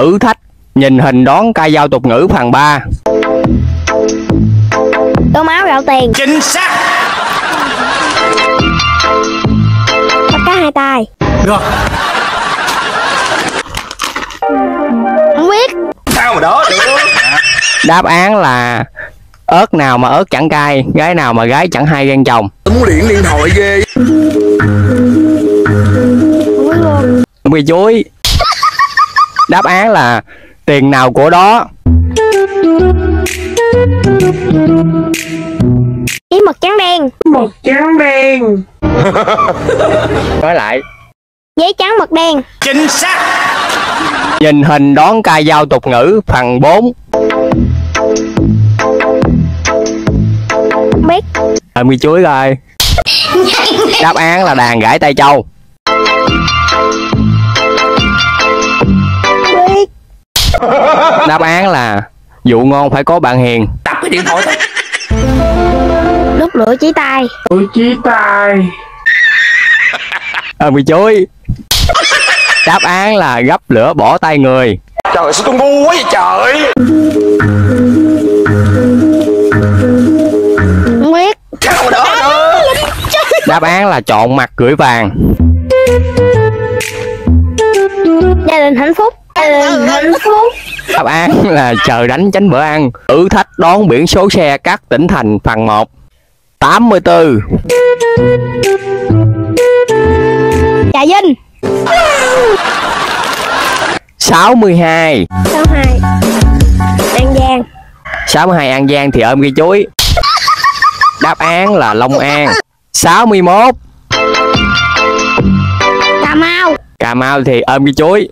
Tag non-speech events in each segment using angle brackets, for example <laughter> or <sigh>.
Thử thách nhìn hình đón ca dao tục ngữ phần 3 Tô máu gạo tiền. Chính xác. Bắt cá hai tay. Rồi. Không biết. Sao mà đó được? Đáp án là ớt nào mà ớt chẳng cay, gái nào mà gái chẳng hay ghen chồng. muốn điện điện thoại ghê. Không biết luôn. Mì chuối. Đáp án là tiền nào của đó. Ý mực trắng đen <laughs> Nói lại. Giấy trắng mực đen chính xác Nhìn hình đón ca dao tục ngữ phần 4 Không biết Ờ mì chuối rồi. Đáp án là đàn gãi tay châu. Đáp án là dụ ngon phải có bạn hiền. tập cái điện thoại thôi. <laughs> Đốt lửa chỉ tay. Ờ mì chuối. Đáp án là gấp lửa bỏ tay người. trời sao tôi ngu quá vậy trời? Mà đó được? Đáp án là chọn mặt gửi vàng. Gia đình hạnh phúc hạnh phúc. Đáp án là chờ đánh tránh bữa ăn. Thử thách đón biển số xe các tỉnh thành phần 1. 84 Trà Vinh. 62 Sao hai. An Giang. 62 An Giang thì ôm ghi chuối. Đáp án là Long An. 61 Cà Mau. Cà Mau thì ôm ghi chuối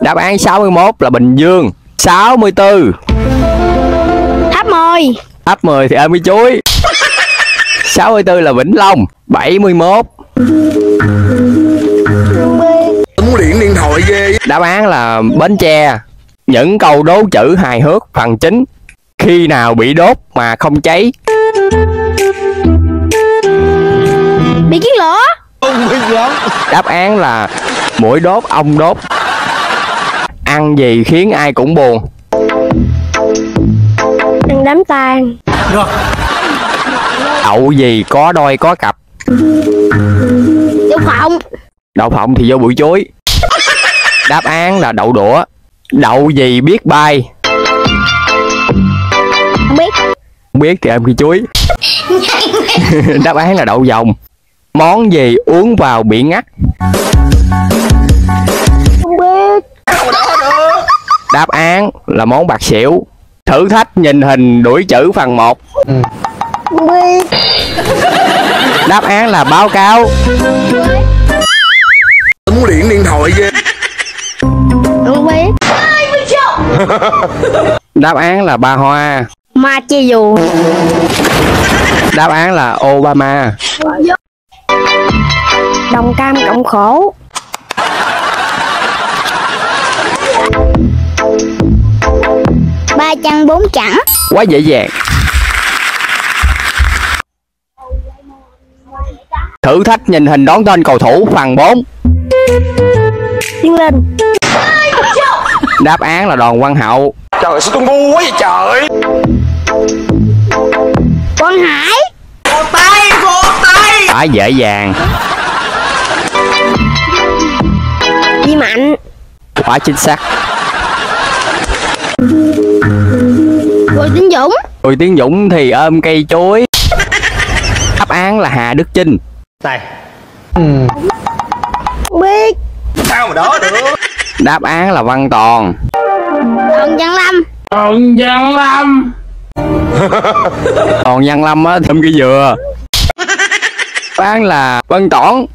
Đáp án 61 là Bình Dương. 64 Tháp Mồi Ấp 10 thì ôm ghi chuối. 64 là Vĩnh Long. 71 Không biết muốn điện điện thoại ghê Đáp án là Bến Tre. Những câu đố chữ hài hước phần chính. Khi nào bị đốt mà không cháy? Bị kiến lửa Đáp án là mũi đốt ong đốt. Ăn gì khiến ai cũng buồn? Ăn đám tàn rồi. Đậu gì có đôi có cặp? Đậu phộng. Đậu phộng thì vô bụi chuối. Đáp án là đậu đũa. Đậu gì biết bay? Không biết. Không biết thì em khi chuối. <laughs> Đáp án là đậu vòng Món gì uống vào bị ngắt? Không biết. Đáp án là món bạc xỉu. Thử thách nhìn hình đuổi chữ phần 1 Không biết. Đáp án là báo cáo. Muốn điện điện thoại ghê Không biết. Đáp án là ba hoa. Ma chi dù. Đáp án là Obama Đồng cam cộng khổ. Ba chân bốn chẳng. Quá dễ dàng. Thử thách nhìn hình đón tên cầu thủ phần 4 Tiến lên Đáp án là đoàn văn hậu. Trời sao tôi ngu quá vậy trời? Quang Hải. Phải dễ dàng Di Mạnh Quá chính xác. Bùi Tín Dũng? Bùi Tiến Dũng thì ôm cây chuối. Đáp án là Hà Đức Chinh. Này Không biết. Sao mà đó được? Đáp án là Văn Toàn. Đoàn Văn Lâm. Còn Văn Lâm. Á thì ôm cây dừa. Đáp án là Văn Toản